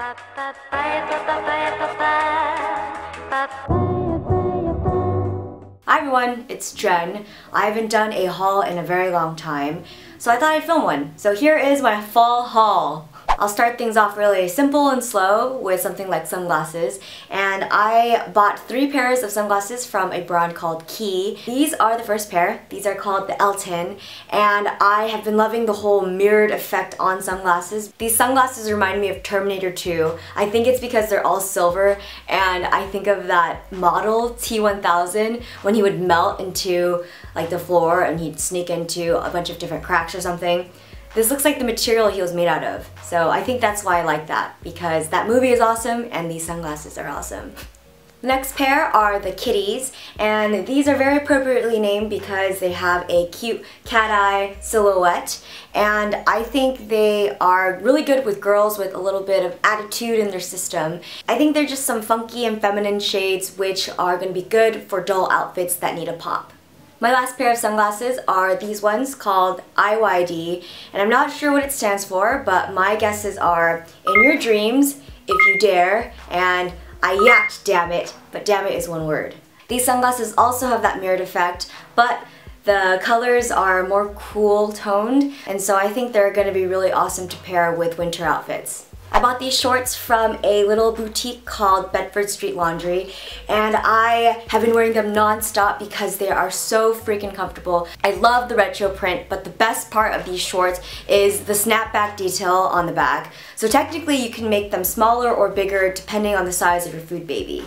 Hi everyone, it's Jenn. I haven't done a haul in a very long time, so I thought I'd film one. So here is my fall haul. I'll start things off really simple and slow with something like sunglasses. And I bought three pairs of sunglasses from a brand called Quay. These are the first pair. These are called the Elton. And I have been loving the whole mirrored effect on sunglasses. These sunglasses remind me of Terminator 2. I think it's because they're all silver and I think of that model T-1000 when he would melt into like the floor and he'd sneak into a bunch of different cracks or something. This looks like the material he was made out of. So I think that's why I like that, because that movie is awesome and these sunglasses are awesome. Next pair are the Kittis, and these are very appropriately named because they have a cute cat eye silhouette, and I think they are really good with girls with a little bit of attitude in their system. I think they're just some funky and feminine shades which are going to be good for dull outfits that need a pop. My last pair of sunglasses are these ones called IYD, and I'm not sure what it stands for, but my guesses are in your dreams, if you dare, and I yacked damn it, but damn it is one word. These sunglasses also have that mirrored effect, but the colors are more cool toned, and so I think they're going to be really awesome to pair with winter outfits. I bought these shorts from a little boutique called Bedford Street Laundry and I have been wearing them non-stop because they are so freaking comfortable. I love the retro print but the best part of these shorts is the snapback detail on the back. So technically you can make them smaller or bigger depending on the size of your food baby.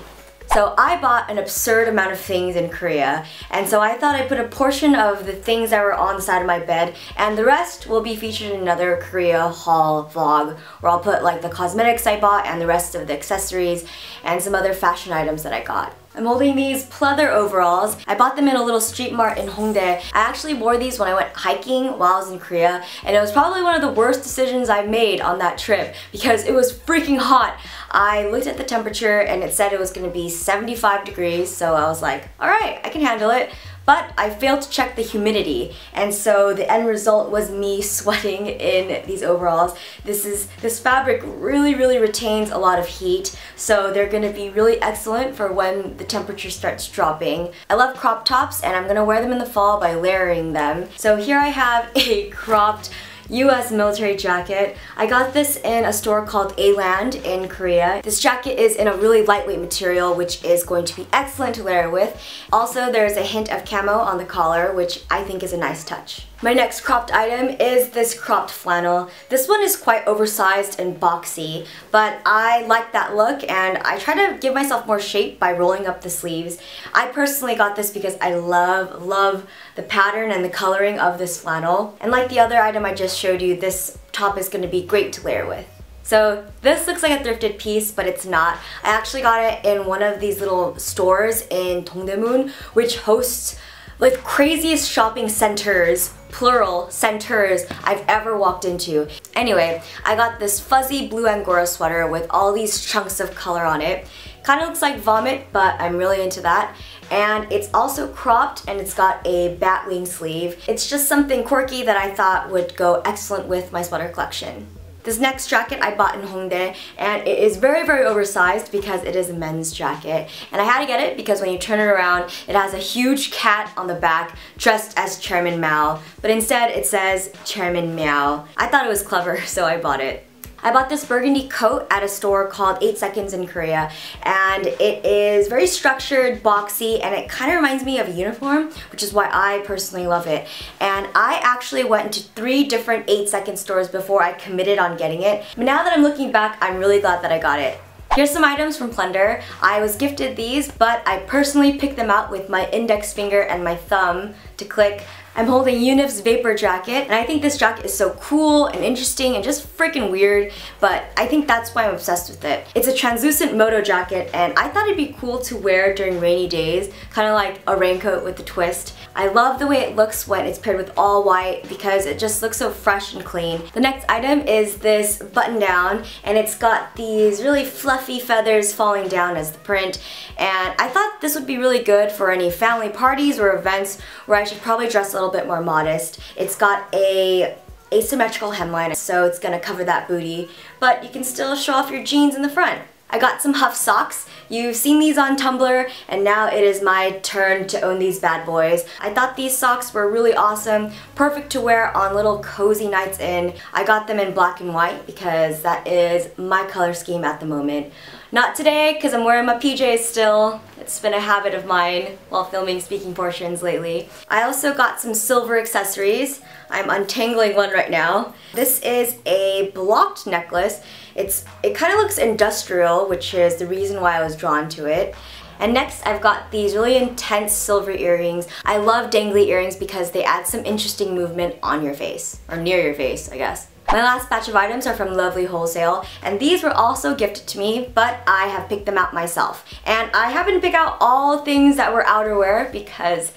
So I bought an absurd amount of things in Korea and so I thought I'd put a portion of the things that were on the side of my bed and the rest will be featured in another Korea haul vlog where I'll put like the cosmetics I bought and the rest of the accessories and some other fashion items that I got. I'm holding these pleather overalls. I bought them in a little street mart in Hongdae. I actually wore these when I went hiking while I was in Korea and it was probably one of the worst decisions I made on that trip because it was freaking hot. I looked at the temperature and it said it was going to be 75 degrees so I was like, alright, I can handle it but I failed to check the humidity and so the end result was me sweating in these overalls. This is this fabric really really retains a lot of heat so they're going to be really excellent for when the temperature starts dropping. I love crop tops and I'm going to wear them in the fall by layering them. So here I have a cropped US military jacket. I got this in a store called A-Land in Korea. This jacket is in a really lightweight material which is going to be excellent to layer with. Also there's a hint of camo on the collar which I think is a nice touch. My next cropped item is this cropped flannel. This one is quite oversized and boxy, but I like that look and I try to give myself more shape by rolling up the sleeves. I personally got this because I love, love the pattern and the coloring of this flannel. And like the other item I just showed you, this top is going to be great to layer with. So this looks like a thrifted piece, but it's not. I actually got it in one of these little stores in Dongdaemun, which hosts like craziest shopping centers plural centers I've ever walked into. Anyway, I got this fuzzy blue Angora sweater with all these chunks of color on it. Kind of looks like vomit, but I'm really into that. And it's also cropped and it's got a bat wing sleeve. It's just something quirky that I thought would go excellent with my sweater collection. This next jacket I bought in Hongdae and it is very very oversized because it is a men's jacket and I had to get it because when you turn it around it has a huge cat on the back dressed as Chairman Mao but instead it says Chairman Meow. I thought it was clever so I bought it. I bought this burgundy coat at a store called 8 Seconds in Korea and it is very structured, boxy, and it kind of reminds me of a uniform, which is why I personally love it. And I actually went into three different 8 Second stores before I committed on getting it. But now that I'm looking back, I'm really glad that I got it. Here's some items from PLNDR. I was gifted these, but I personally picked them out with my index finger and my thumb to click I'm holding Unif's Vapor Jacket, and I think this jacket is so cool and interesting and just freaking weird, but I think that's why I'm obsessed with it. It's a translucent moto jacket, and I thought it'd be cool to wear during rainy days, kind of like a raincoat with a twist. I love the way it looks when it's paired with all white because it just looks so fresh and clean. The next item is this button down, and it's got these really fluffy feathers falling down as the print, and I thought this would be really good for any family parties or events where I should probably dress a little bit more modest. It's got a asymmetrical hemline, so it's gonna cover that booty, but you can still show off your jeans in the front. I got some HUF socks. You've seen these on Tumblr, and now it is my turn to own these bad boys. I thought these socks were really awesome, perfect to wear on little cozy nights in. I got them in black and white because that is my color scheme at the moment. Not today, because I'm wearing my PJs still. It's been a habit of mine while filming speaking portions lately. I also got some silver accessories. I'm untangling one right now. This is a blocked necklace. It's It kind of looks industrial, which is the reason why I was drawn to it. And next I've got these really intense silver earrings. I love dangly earrings because they add some interesting movement on your face, or near your face, I guess. My last batch of items are from Lovely Wholesale, and these were also gifted to me, but I have picked them out myself. And I happen to pick out all things that were outerwear because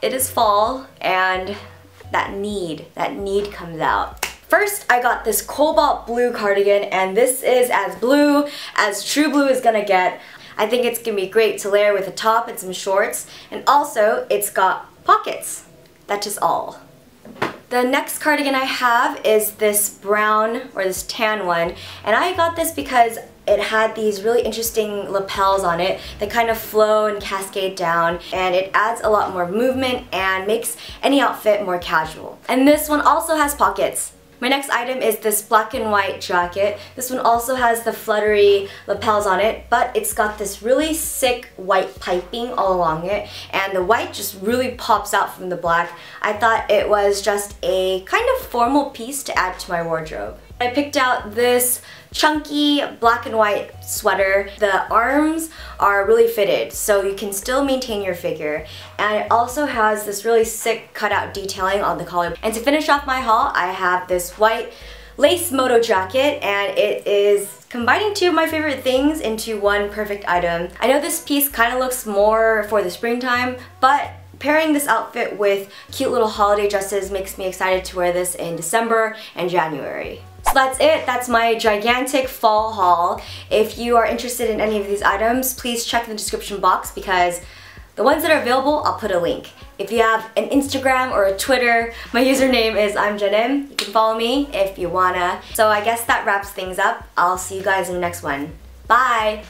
it is fall and that need, that need comes out. First, I got this cobalt blue cardigan, and this is as blue as true blue is gonna get. I think it's gonna be great to layer with a top and some shorts, and also it's got pockets. That's just all. The next cardigan I have is this brown or this tan one and I got this because it had these really interesting lapels on it that kind of flow and cascade down and it adds a lot more movement and makes any outfit more casual. And this one also has pockets. My next item is this black and white jacket. This one also has the fluttery lapels on it, but it's got this really sick white piping all along it, and the white just really pops out from the black. I thought it was just a kind of formal piece to add to my wardrobe. I picked out this chunky black and white sweater. The arms are really fitted so you can still maintain your figure and it also has this really sick cutout detailing on the collar. And to finish off my haul I have this white lace moto jacket and it is combining two of my favorite things into one perfect item. I know this piece kind of looks more for the springtime but Pairing this outfit with cute little holiday dresses makes me excited to wear this in December and January. So that's it. That's my gigantic fall haul. If you are interested in any of these items, please check the description box because the ones that are available, I'll put a link. If you have an Instagram or a Twitter, my username is I'm Jenim. You can follow me if you wanna. So I guess that wraps things up. I'll see you guys in the next one. Bye!